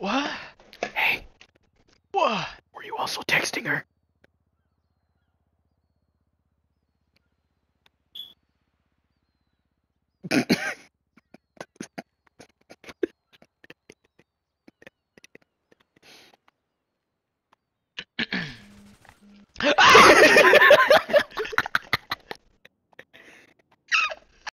What? Hey. What? Were you also texting her? ah!